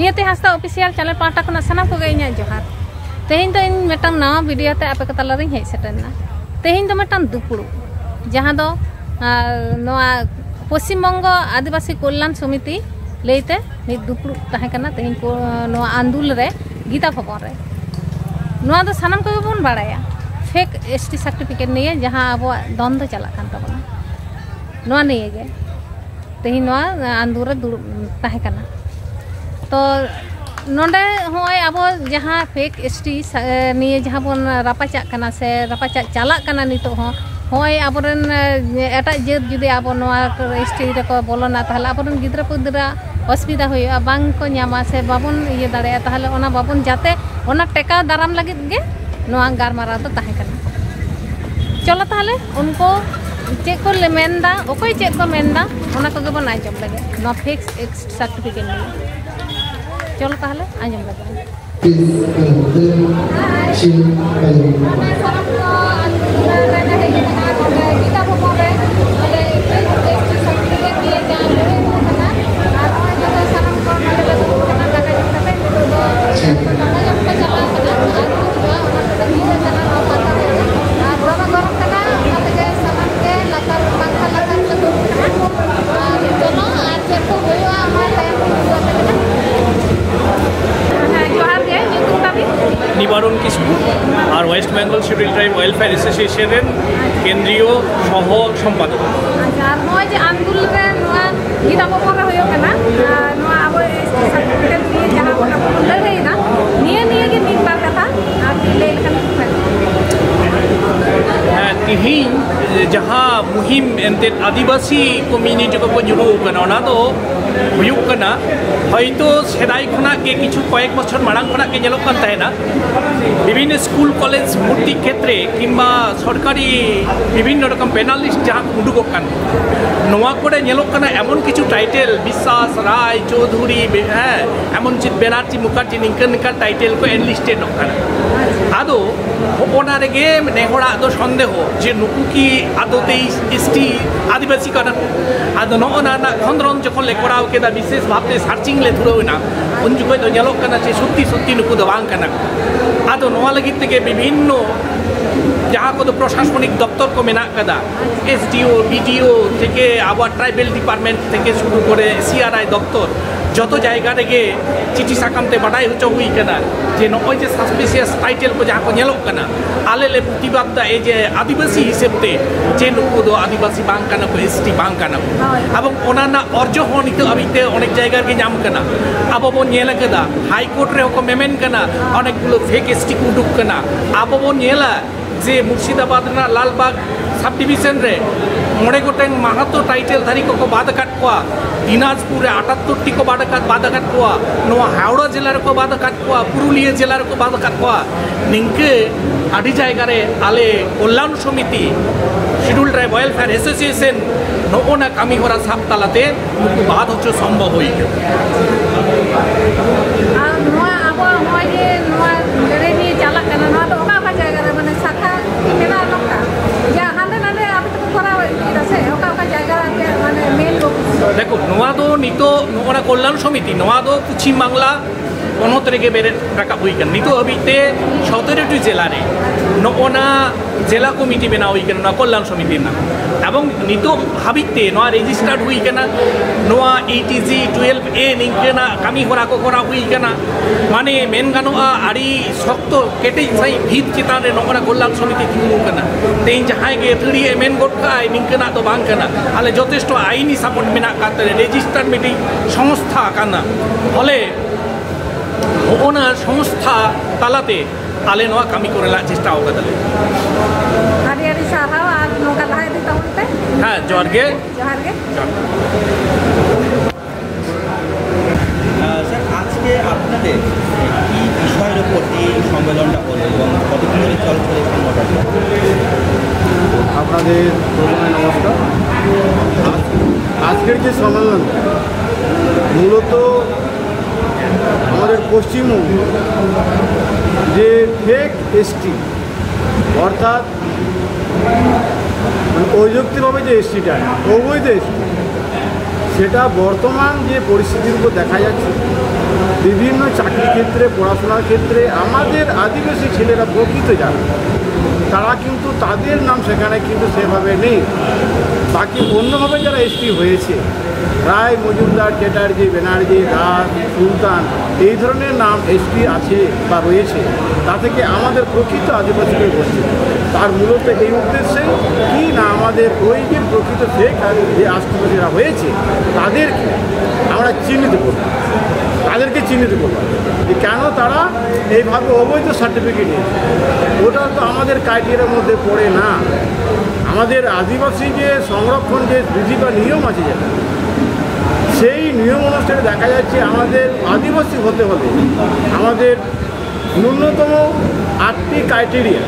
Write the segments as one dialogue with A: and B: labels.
A: नियति Hansda official channel पाटा खना सनाम को गई जोहार तेहिन तो इन मेटang नवा वीडियो ते आपे कतला रिंग हेज सेटना तेहिन तो मेटang दुपुड़ू जहाँ दो पश्चिम बंग आदिवासी कल्याण समिति लेते दुपुड़ू तहे कना को आंदोलन रे गीता भवन रे नवा दो को बन बाड़ाया फेक एसटी सर्टिफिकेट निये जहाँ अब द्वंद्व चला कान तबना गे तेहिन आंदोलन दुड़ तहे ᱛᱚ ᱱᱚᱸᱰᱮ ᱦᱚᱸᱜᱼᱚᱭ ᱟᱵᱚ ᱡᱟᱦᱟᱸ ᱯᱷᱮᱠ ᱮᱥᱴᱤ ᱱᱤᱭᱟᱹ ᱡᱟᱦᱟᱸ ᱵᱚᱱ ᱨᱟᱯᱟᱪᱟᱜ ᱠᱟᱱᱟ ᱥᱮ ᱨᱟᱯᱟᱪᱟᱜ ᱪᱟᱞᱟᱜ ᱠᱟᱱᱟ ᱱᱤᱛᱚᱜ ᱦᱚᱸ ᱦᱚᱸᱜᱼᱚᱭ ᱟᱵᱚᱨᱮᱱ ᱮᱴᱟᱜ ᱡᱟᱹᱛ ᱡᱩᱫᱤ ᱟᱵᱚ ᱱᱚᱣᱟ ᱮᱥᱴᱤ ᱨᱮᱠᱚ ᱵᱚᱞᱚᱱᱟ ᱛᱟᱦᱞᱮ ᱟᱵᱚᱨᱮᱱ ᱜᱤᱫᱽᱨᱟᱹ ᱯᱤᱫᱽᱨᱟᱹ ᱚᱥᱩᱵᱤᱫᱟ ᱦᱩᱭᱩᱜᱼᱟ ᱵᱟᱝ ᱠᱚ ᱧᱟᱢᱟ ᱥᱮ ᱵᱟᱵᱚᱱ ᱤᱭᱟᱹ ᱫᱟᱲᱮᱭᱟᱜᱼᱟ ᱛᱟᱦᱞᱮ ᱚᱱᱟ ᱵᱟᱵᱚᱱ ᱡᱟᱛᱮ ᱚᱱᱟ ᱴᱮᱠᱟᱣ ᱫᱟᱨᱟᱢ ᱞᱟᱹᱜᱤᱫ ᱜᱮ ᱱᱚᱣᱟ ᱜᱟᱞᱢᱟᱨᱟᱣ ᱫᱚ ᱛᱟᱦᱮᱸ ᱠᱟᱱᱟ ᱪᱚᱞᱚ ᱛᱟᱦᱞᱮ ᱩᱱᱠᱩ ᱪᱮᱫ ᱠᱚ
B: ᱢᱮᱱᱫᱟ ᱚᱠᱚᱭ ᱪᱮᱫ ᱠᱚ ᱢᱮᱱᱫᱟ ᱚᱱᱟ ᱠᱚᱜᱮ ᱵᱚᱱ ᱟᱸᱡᱚᱢ ᱞᱟᱹᱜᱤᱫ ᱱᱚᱣᱟ ᱯᱷᱤᱠᱥ
A: ᱥᱟᱨᱴᱤᱯᱷᱤᱠᱮᱴ ᱱᱤᱭᱮ চলো তাহলে আঞ্জম বাজার जहाँ मुहिम एनते आदिवासी कम्युनिटी को जुड़ू हयतो सेदाई खुना के किछु कयेक बछर मारांग खुना के नेलोक कन तहेना विभिन्न स्कूल कॉलेज मूर्ति
B: क्षेत्रे किंबा सरकारी विभिन्न रकम पेनालिस्ट जहाँ उडुगो कान ᱱᱚᱣᱟ ᱠᱚᱨᱮ ᱧᱮᱞᱚᱜ ᱠᱟᱱᱟ ᱮᱢᱚᱱ ᱠᱤᱪᱷᱩ ᱴᱟᱭᱴᱮᱞ ᱵᱤᱥᱥᱟᱥ ᱨᱟᱭ ᱪᱳᱫᱷᱩᱨᱤ ᱦᱮᱸ ᱮᱢᱚᱱ ᱪᱮᱫ ᱵᱮᱱᱟᱨᱡᱤ ᱢᱩᱠᱷᱟᱨᱡᱤ ᱱᱤᱝᱠᱟᱹ ᱱᱤᱝᱠᱟᱹ ᱴᱟᱭᱴᱮᱞ ᱠᱚ ᱮᱱᱞᱤᱥᱴᱮᱰᱚᱜ ᱠᱟᱱᱟ ᱟᱫᱚ ᱚᱱᱟ ᱨᱮᱜᱮ ᱢᱤᱫᱴᱮᱱ ᱦᱚᱲᱟᱜ ᱫᱚ ᱥᱚᱱᱫᱮᱦᱚ ᱡᱮ ᱱᱩᱠᱩ ᱠᱤ ᱟᱫᱚᱛᱮ ᱮᱥᱴᱤ ᱟᱹᱫᱤᱵᱟᱹᱥᱤ ᱠᱟᱱᱟ ᱠᱚ ᱟᱫᱚ ᱱᱚᱜᱼᱚ ᱱᱚᱣᱟ ᱨᱮᱱᱟᱜ ᱠᱷᱚᱸᱫᱽᱨᱚᱱ ᱡᱚᱠᱷᱚᱱ ᱞᱮ ᱠᱚᱨᱟᱣ ᱠᱮᱫᱟ ᱵᱤᱥᱮᱥ ᱵᱷᱟᱵᱛᱮ ᱥᱟᱨᱪᱤᱝ ᱞᱮ ᱫᱷᱩᱨᱟᱹᱣ ᱮᱱᱟ ᱩᱱ ᱡᱚᱠᱷᱚᱡ ᱫᱚ ᱧᱮᱞᱚᱜ ᱠᱟᱱᱟ ᱡᱮ ᱥᱚᱛᱛᱤ ᱥᱚᱛᱛᱤ ᱱᱩᱠᱩ ᱫᱚ ᱵᱟᱝ ᱠᱟᱱᱟ ᱠᱚ ᱟᱫᱚ ᱱᱚᱣᱟ ᱞᱟᱹᱜᱤᱫ ᱛᱮᱜᱮ ᱵᱤᱵᱷᱤᱱᱱᱚ జాపదు প্রশাসনিক দপ্তর কমে না কাদা। এসডিও, বিডিও থেকে আবার ট্রাইবেল ডিপার্টমেন্ট থেকে শুরু করে সিআরআই দপ্তর যত জায়গা থেকে চিঠি সাকামতে বাড়াই হচ্ছে হুই কেনা যে নয় যে সাসপিসিয়াস টাইটেল কো যা কো কেনা আলেলে প্রতিবাদ দা এই যে আদিবাসী হিসেবতে যে নুকু দো আদিবাসী বাং কানা কো, এসটি বাং কানা এবং ওনার না অর্জ হন আবিতে অনেক জায়গা গে নাম কেনা আবো বন নেলা কেদা হাইকোর্ট রে হকো মেমেন কেনা অনেকগুলো ফেক এসটি কো ডুক কেনা আবো বন নেলা যে মুর্শিদাবাদ না লালবাগ সাব ডিভিশন রে মনে গোটেং মাহাতো টাইটেল ধারী কো বাদ কাট কোয়া দিনাজপুরে আটাত্তরটি কো বাদ কাট বাদ কাট কোয়া নোয়া হাওড়া জেলার কো বাদ কাট কোয়া পুরুলিয়া জেলার কো বাদ কাট কোয়া নিংকে আডি জায়গারে আলে কল্যাণ সমিতি শিডিউল ট্রাইব ওয়েলফেয়ার অ্যাসোসিয়েশন নগনা কামি হরা সাপ তালাতে নুকু বাদ হচ্ছে সম্ভব হই
A: আর নয়া আবো নয় যে নয়া লড়াই নিয়ে চালাক কানা নয়া তো ওকা ওকা জায়গা রে মানে শাখা কেনা নকা যা হাতে নালে আপনি তো করা আছে ওকা ওকা জায়গা মানে মেন লোক
B: দেখো নোয়া দো নিতো ᱵᱟᱝᱞᱟ দো পশ্চিম বাংলা ᱨᱟᱠᱟᱵ রেগে বেড়ে রাখা ᱛᱮ নিতো হবিতে সতেরোটি জেলারে নোনা জেলা কমিটি বেনা হইকেন না, কল্যাণ সমিতি না। এবং নিত হাবিতে নয় রেজিস্টার্ড হুই কেনা এইটি জি টুয়েলভ এ নিকেনা কামি হরা কোরা হুই কেনা মানে মেন গানো আড়ি শক্ত কেটে সাই ভিত চিতান রে নমরা কল্যাণ সমিতি কিনু কেনা তেইন যাহাই গে থড়ি এ মেন গোট খাই নিকেনা তো বাং আলে যথেষ্ট আইনি সাপোর্ট মেনা কাতে রেজিস্টার মিটিং সংস্থা কানা। ফলে ওনার সংস্থা তালাতে ᱟᱞᱮ ᱱᱚᱣᱟ ᱠᱟᱹᱢᱤ ᱠᱚᱨᱮ ᱞᱟ ᱪᱮᱥᱴᱟ ᱟᱠᱟᱫᱟᱞᱮ
A: আরে আরে সাহাও আর নৌকা লাহাই দিতে তাহলে
B: হ্যাঁ জোহার গে
A: জোহার গে
C: স্যার আজকে আপনাদের কি বিষয়ের উপর এই সম্মেলনটা হলো এবং কতদিন ধরে চলছে এই সংগঠনটা
D: আপনাদের প্রথমে নমস্কার আজ- আজকের যে সম্মেলন মূলত আমাদের পশ্চিমবঙ্গ যে ফেক এসটি অর্থাৎ মানে অযৌক্তিকভাবে যে এসটিটা অবৈধ এসটি সেটা বর্তমান যে পরিস্থিতির উপর দেখা যাচ্ছে, বিভিন্ন চাকরি ক্ষেত্রে, পড়াশোনার ক্ষেত্রে, আমাদের আদিবাসী ছেলেরা প্রকৃত জানে, তারা কিন্তু তাদের নাম সেখানে কিন্তু সেভাবে নেই। বাকি অন্যভাবে যারা এসটি হয়েছে রায় মজুমদার চ্যাটার্জি ব্যানার্জি দাস সুলতান, এই ধরনের নাম এসপি আছে বা রয়েছে, তা থেকে আমাদের প্রকৃত আদিবাসীকে বলছে তার মূলত এই উদ্দেশ্যে কি না আমাদের ওই যে প্রকৃত শেখ যে আষ্টপতিরা হয়েছে, তাদেরকে আমরা চিহ্নিত করব। তাদেরকে চিহ্নিত করব। যে কেন তারা এইভাবে অবৈধ সার্টিফিকেট নিয়েছে? ওটা তো আমাদের ক্রাইটেরিয়ার মধ্যে পড়ে না। আমাদের আদিবাসী যে সংরক্ষণ যে বিধি বা নিয়ম আছে যেটা সেই নিয়ম অনুষ্ঠানে দেখা যাচ্ছে আমাদের আদিবাসী হতে হলে আমাদের ন্যূনতম আটটি ক্রাইটেরিয়া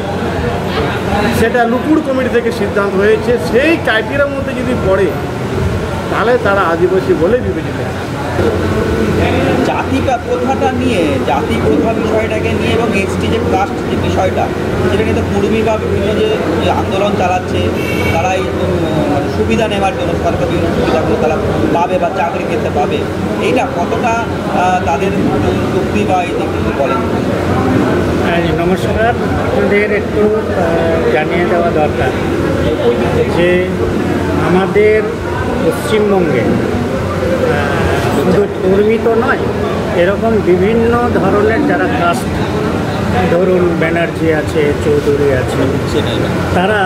D: সেটা লুকুর কমিটি থেকে সিদ্ধান্ত হয়েছে। সেই ক্রাইটেরিয়ার মধ্যে যদি পড়ে, তাহলে তারা আদিবাসী বলে বিবেচিত হয়
C: জাতি প্রথাটা নিয়ে জাতি প্রথা বিষয়টাকে নিয়ে এবং এসটি যে কাস্ট যে বিষয়টা সেটা নিয়ে তো কুর্মী বা বিভিন্ন যে আন্দোলন চালাচ্ছে তারা এই সুবিধা নেওয়ার জন্য সরকার বিভিন্ন সুবিধাগুলো তারা পাবে বা চাকরি ক্ষেত্রে পাবে। এইটা কতটা তাদের যুক্তি বা এই দিকগুলো বলেন?
E: হ্যাঁ, নমস্কার। আপনাদের একটু জানিয়ে দেওয়া দরকার যে আমাদের পশ্চিমবঙ্গে শুধু কর্মী তো নয়, এরকম বিভিন্ন ধরনের যারা কাস্ট ধরুন ব্যানার্জি আছে, চৌধুরী আছে, তারা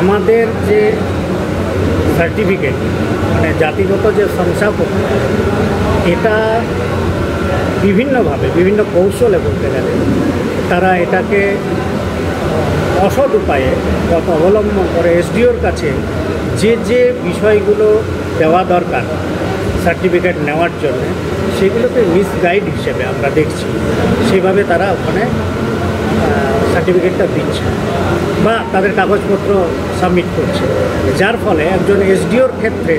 E: আমাদের যে সার্টিফিকেট মানে জাতিগত যে শংসাপত্র, এটা বিভিন্নভাবে, বিভিন্ন কৌশলে বলতে গেলে, তারা এটাকে অসৎ উপায়ে পথ অবলম্বন করে, এসডিওর কাছে যে যে বিষয়গুলো দেওয়া দরকার সার্টিফিকেট নেওয়ার জন্য সেগুলোকে মিসগাইড হিসেবে আমরা দেখছি। সেভাবে তারা ওখানে সার্টিফিকেটটা দিচ্ছে বা তাদের কাগজপত্র সাবমিট করছে। যার ফলে একজন এসডিওর ক্ষেত্রে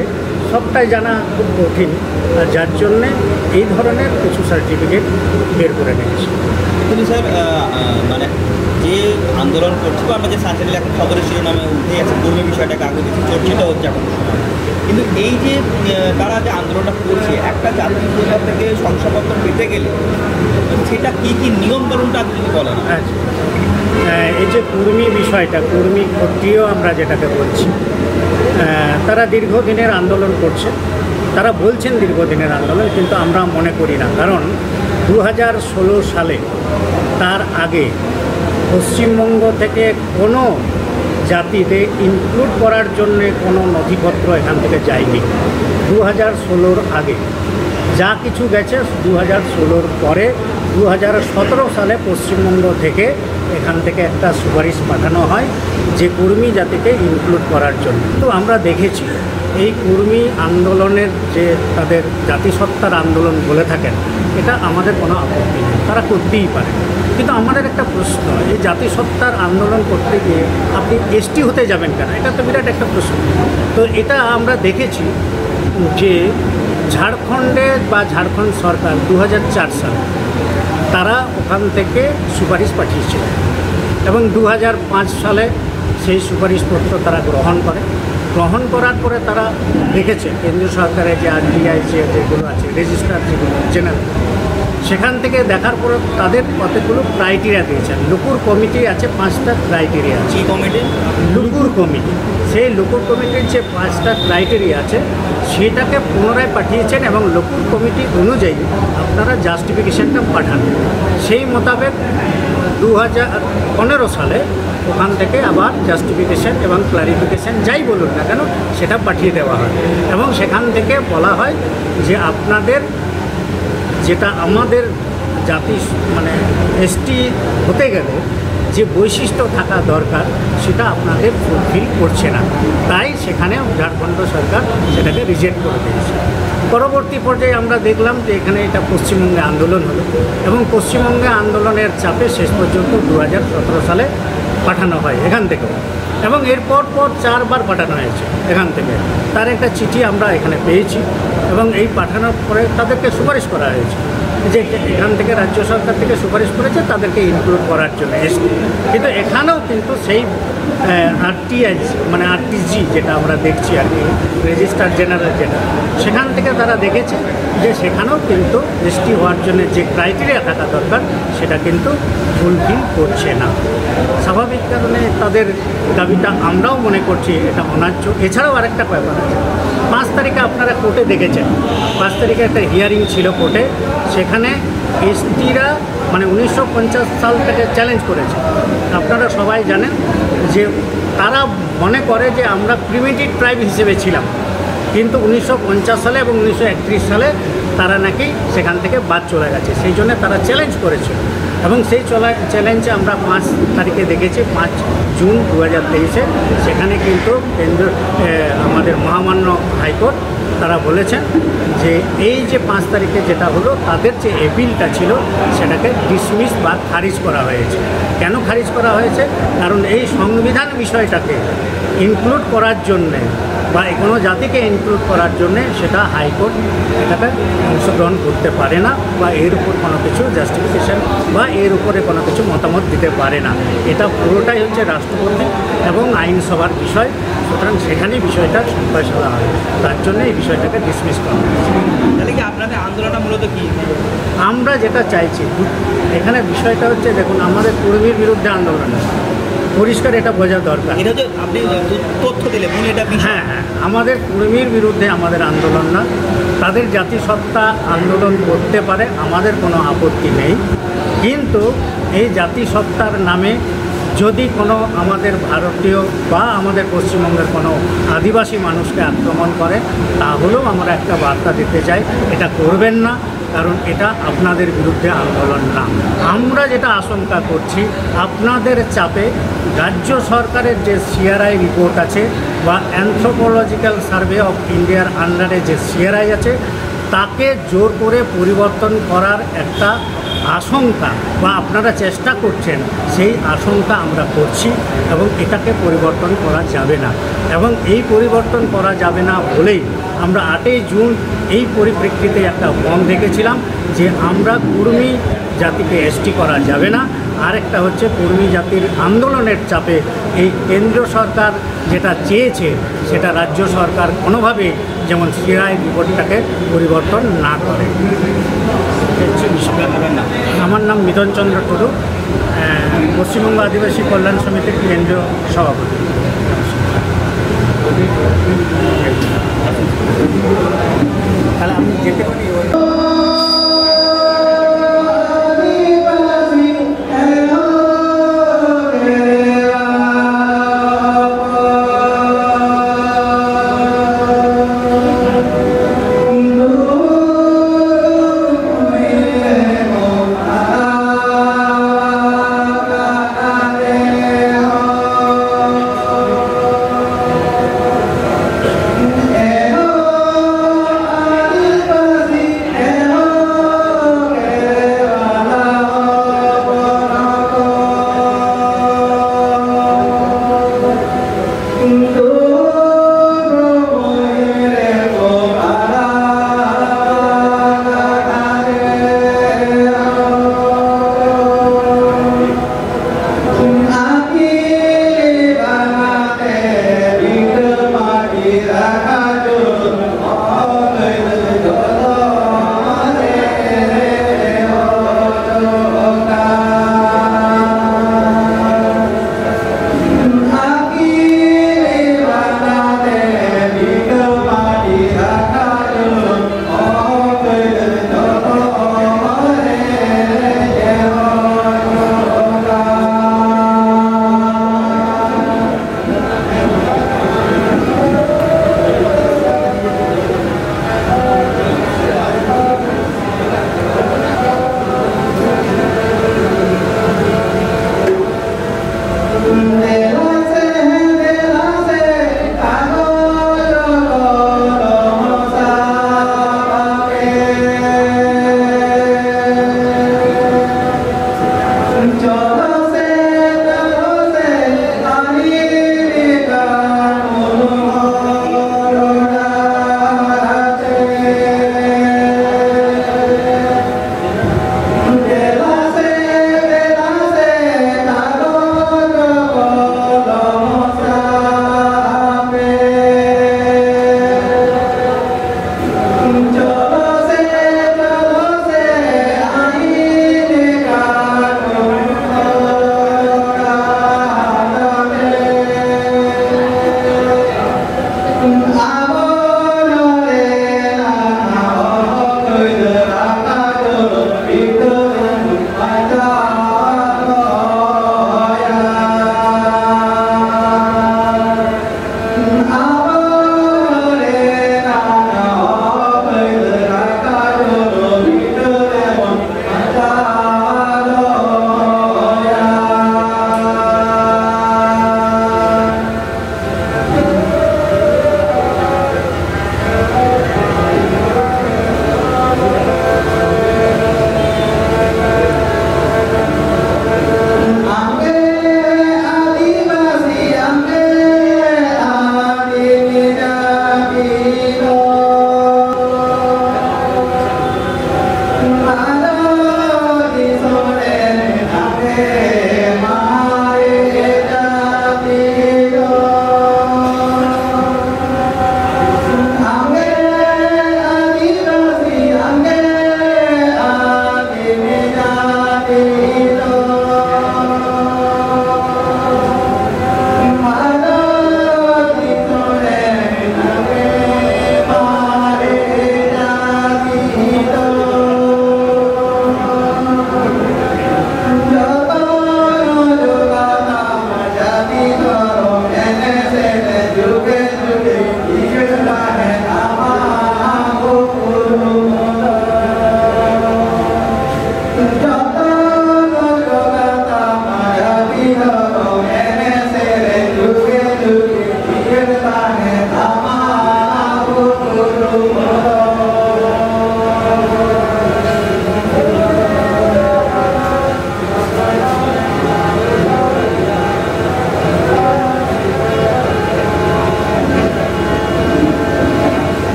E: সবটাই জানা খুব কঠিন আর যার জন্যে এই ধরনের কিছু সার্টিফিকেট বের করে নিয়েছে
C: স্যার মানে যে আন্দোলন করছে বা যে সানসেনিল এখন খবরের শিরোনামে উঠে আছে কর্মী বিষয়টাকে আগে বেশি চর্চিত হচ্ছে এখন কিন্তু এই যে তারা যে আন্দোলনটা করছে, একটা জাতীয় প্রথা থেকে শংসাপত্র পেতে গেলে সেটা কি কি নিয়ম কানুনটা আপনি যদি বলেন?
E: আচ্ছা এই যে কুর্মী বিষয়টা, কুর্মী ক্ষত্রিয় আমরা যেটাকে বলছি তারা দীর্ঘদিনের আন্দোলন করছে। তারা বলছেন দীর্ঘদিনের আন্দোলন, কিন্তু আমরা মনে করি না। কারণ দু হাজার ষোলো সালে তার আগে পশ্চিমবঙ্গ থেকে কোনো জাতিতে ইনক্লুড করার জন্য কোনো নথিপত্র এখান থেকে যায়নি। দু হাজার ষোলোর আগে যা কিছু গেছে দু হাজার ষোলোর পরে দু হাজার সতেরো সালে পশ্চিমবঙ্গ থেকে এখান থেকে একটা সুপারিশ পাঠানো হয় যে কর্মী জাতিকে ইনক্লুড করার জন্য। তো আমরা দেখেছি, এই কর্মী আন্দোলনের যে তাদের জাতিসত্তার আন্দোলন বলে থাকেন, এটা আমাদের কোনো আপত্তি নেই। তারা করতেই পারে। কিন্তু আমাদের একটা প্রশ্ন, এই জাতিসত্তার আন্দোলন করতে গিয়ে আপনি এসটি হতে যাবেন কেন? এটা তো বিরাট একটা প্রশ্ন। তো এটা আমরা দেখেছি যে ঝাড়খণ্ডে বা ঝাড়খণ্ড সরকার দু সালে তারা ওখান থেকে সুপারিশ পাঠিয়েছিল এবং দু হাজার পাঁচ সালে সেই সুপারিশপত্র তারা গ্রহণ করে। গ্রহণ করার পরে তারা দেখেছে, কেন্দ্রীয় সরকারের যে আরটিআই যে যেগুলো আছে, রেজিস্ট্রার যেগুলো, জেনারেল সেখান থেকে দেখার পর তাদের কতগুলো ক্রাইটেরিয়া দিয়েছেন। লুকুর কমিটি আছে পাঁচটা ক্রাইটেরিয়া আছে।
C: কমিটি
E: লুকুর কমিটি সেই লুকুর কমিটির যে পাঁচটা ক্রাইটেরিয়া আছে সেটাকে পুনরায় পাঠিয়েছেন এবং লুকুর কমিটি অনুযায়ী আপনারা জাস্টিফিকেশনটা পাঠান। সেই মোতাবেক দু হাজার পনেরো সালে ওখান থেকে আবার জাস্টিফিকেশন এবং ক্লারিফিকেশন যাই বলুন না কেন সেটা পাঠিয়ে দেওয়া হয়। এবং সেখান থেকে বলা হয় যে আপনাদের যেটা আমাদের জাতি মানে এসটি হতে গেলে যে বৈশিষ্ট্য থাকা দরকার, সেটা আপনাদের ফুলফিল করছে না। তাই সেখানে ঝাড়খণ্ড সরকার সেটাকে রিজেক্ট করে দিয়েছে। পরবর্তী পর্যায়ে আমরা দেখলাম যে এখানে এটা পশ্চিমবঙ্গে আন্দোলন হলো এবং পশ্চিমবঙ্গে আন্দোলনের চাপে শেষ পর্যন্ত দু হাজার সতেরো সালে পাঠানো হয় এখান থেকেও। এবং এরপর পর চারবার পাঠানো হয়েছে এখান থেকে। তার একটা চিঠি আমরা এখানে পেয়েছি। এবং এই পাঠানোর পরে তাদেরকে সুপারিশ করা হয়েছে। যে এখান থেকে রাজ্য সরকার থেকে সুপারিশ করেছে, তাদেরকে ইনক্লুড করার জন্য। এসটি কিন্তু এখানেও কিন্তু সেই আরটিআই মানে আরটিজি যেটা আমরা দেখছি আর কি রেজিস্টার জেনারেল যেটা, সেখান থেকে তারা দেখেছে যে সেখানেও কিন্তু এসটি হওয়ার জন্য যে ক্রাইটেরিয়া থাকা দরকার, সেটা কিন্তু ফুলফিল করছে না। স্বাভাবিক কারণে তাদের দাবিটা আমরাও মনে করছি এটা অনার্য। এছাড়াও আরেকটা ব্যাপার আছে। পাঁচ তারিখে আপনারা কোর্টে দেখেছেন, পাঁচ তারিখে একটা হিয়ারিং ছিল কোর্টে, সেখানে এসটিরা মানে উনিশশো পঞ্চাশ সাল থেকে চ্যালেঞ্জ করেছে। আপনারা সবাই জানেন যে তারা মনে করে যে আমরা প্রিমিটিভ ট্রাইব হিসেবে ছিলাম। কিন্তু উনিশশো পঞ্চাশ সালে এবং উনিশশো একত্রিশ সালে তারা নাকি সেখান থেকে বাদ চলে গেছে। সেই জন্য তারা চ্যালেঞ্জ করেছে। এবং সেই চলা চ্যালেঞ্জে আমরা পাঁচ তারিখে দেখেছি, পাঁচ জুন দু হাজার সেখানে কিন্তু কেন্দ্র আমাদের মহামান্য হাইকোর্ট তারা বলেছেন যে এই যে পাঁচ তারিখে যেটা হলো, তাদের যে এপিলটা ছিল, সেটাকে ডিসমিস বা খারিজ করা হয়েছে। কেন খারিজ করা হয়েছে? কারণ এই সংবিধান বিষয়টাকে ইনক্লুড করার জন্যে বা কোনো জাতিকে ইনক্লুড করার জন্যে সেটা হাইকোর্ট এটাকে অংশগ্রহণ করতে পারে না বা এর উপর কোনো কিছু জাস্টিফিকেশন বা এর উপরে কোনো কিছু মতামত দিতে পারে না। এটা পুরোটাই হচ্ছে রাষ্ট্রপতি এবং আইনসভার বিষয়। সুতরাং সেখানেই বিষয়টা ফয়সলা হয় তার জন্য এই বিষয়টাকে ডিসমিস করা হয়েছে।
C: তাহলে কি আপনাদের আন্দোলনটা মূলত কি?
E: আমরা যেটা চাইছি এখানে বিষয়টা হচ্ছে দেখুন আমাদের কর্মীর বিরুদ্ধে আন্দোলন পরিষ্কার এটা বোঝা দরকার।
C: এটা আপনি তথ্য দিলে এটা বিষয়
E: হ্যাঁ হ্যাঁ আমাদের কর্মীর বিরুদ্ধে আমাদের আন্দোলন না। তাদের জাতিসত্তা আন্দোলন করতে পারে আমাদের কোনো আপত্তি নেই। কিন্তু এই জাতিসত্তার নামে যদি কোনো আমাদের ভারতীয় বা আমাদের পশ্চিমবঙ্গের কোনো আদিবাসী মানুষকে আক্রমণ করে তাহলেও আমরা একটা বার্তা দিতে চাই এটা করবেন না। কারণ এটা আপনাদের বিরুদ্ধে আন্দোলন না। আমরা যেটা আশঙ্কা করছি, আপনাদের চাপে রাজ্য সরকারের যে সিআরআই রিপোর্ট আছে বা অ্যানথ্রোপোলজিক্যাল সার্ভে অফ ইন্ডিয়ার আন্ডারে যে সিআরআই আছে, তাকে জোর করে পরিবর্তন করার একটা আশঙ্কা বা আপনারা চেষ্টা করছেন, সেই আশঙ্কা আমরা করছি এবং এটাকে পরিবর্তন করা যাবে না। এবং এই পরিবর্তন করা যাবে না বলেই আমরা আটই জুন এই পরিপ্রেক্ষিতে একটা বন দেখেছিলাম যে আমরা কুর্মী জাতিকে এসটি করা যাবে না আরেকটা হচ্ছে কর্মী জাতির আন্দোলনের চাপে এই কেন্দ্র সরকার যেটা চেয়েছে, সেটা রাজ্য সরকার কোনোভাবে যেমন সিরাই রিপোর্টটাকে পরিবর্তন না করে। আমার নাম মিদন চন্দ্র টুডু পশ্চিমবঙ্গ আদিবাসী কল্যাণ সমিতির কেন্দ্রীয় সভাপতি তাহলে আমি যেতে পারি